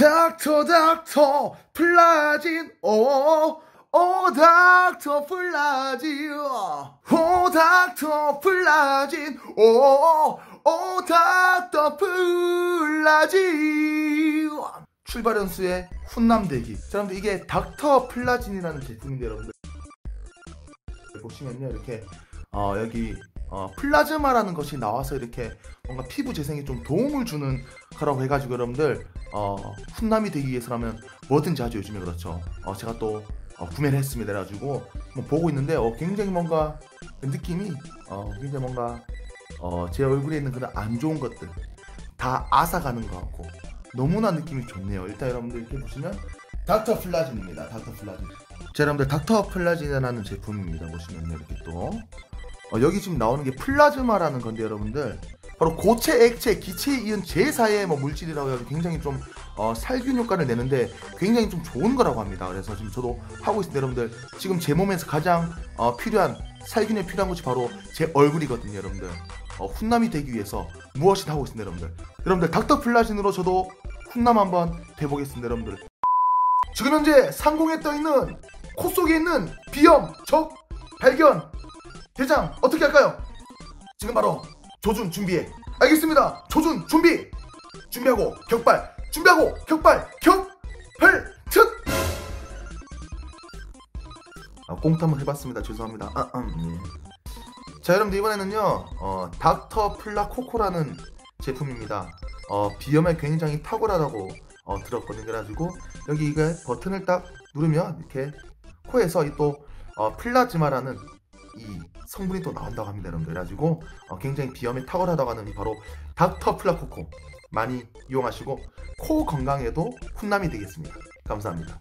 닥터 닥터 플라진 오, 오 닥터 플라진 오 닥터 플라진 오, 오 닥터 플라진. 출발현수의 훈남되기. 자, 여러분들 이게 닥터 플라진이라는 제품인데 여러분들. 보시면요 이렇게 어, 여기 어, 플라즈마라는 것이 나와서 이렇게 뭔가 피부 재생에 좀 도움을 주는 거라고 해가지고 여러분들 어, 훈남이 되기 위해서라면 뭐든지 하죠 요즘에 그렇죠. 어, 제가 또 어, 구매를 했습니다. 그래가지고 뭐 보고 있는데 어, 굉장히 뭔가 느낌이 어, 굉장히 뭔가 어, 제 얼굴에 있는 그런 안 좋은 것들 다 앗아가는 것 같고 너무나 느낌이 좋네요. 일단 여러분들 이렇게 보시면 닥터 플라진입니다. 닥터 플라진. 자 여러분들 닥터 플라진이라는 제품입니다. 보시면 이렇게 또. 어, 여기 지금 나오는 게 플라즈마라는 건데 여러분들 바로 고체, 액체, 기체에 이은 제4의 뭐 물질이라고 해서 굉장히 좀 어, 살균 효과를 내는데 굉장히 좀 좋은 거라고 합니다. 그래서 지금 저도 하고 있습니다, 여러분들. 지금 제 몸에서 가장 어, 필요한 살균에 필요한 것이 바로 제 얼굴이거든요, 여러분들. 어, 훈남이 되기 위해서 무엇이 하고 있습니다, 여러분들. 여러분들 닥터 플라진으로 저도 훈남 한번 돼보겠습니다, 여러분들. 지금 현재 상공에 떠 있는 코 속에 있는 비염, 적, 발견, 대장 어떻게 할까요? 지금 바로 조준 준비해. 알겠습니다. 조준 준비. 준비하고 격발. 준비하고 격발. 격발 특. 아, 꽁트를 해봤습니다. 죄송합니다. 아, 음, 예. 자, 여러분들 이번에는요. 어, 닥터 플라 코코라는 제품입니다. 어, 비염에 굉장히 탁월하다고 어, 들었거든요. 그래가지고 여기 이거 버튼을 딱 누르면 이렇게 코에서 이또 어, 플라즈마라는 이 성분이 또 나온다고 합니다, 여러분들. 그래가지고 어, 굉장히 비염에 탁월하다고 하는 이 바로 닥터 플라코코 많이 이용하시고 코 건강에도 훈남이 되겠습니다. 감사합니다.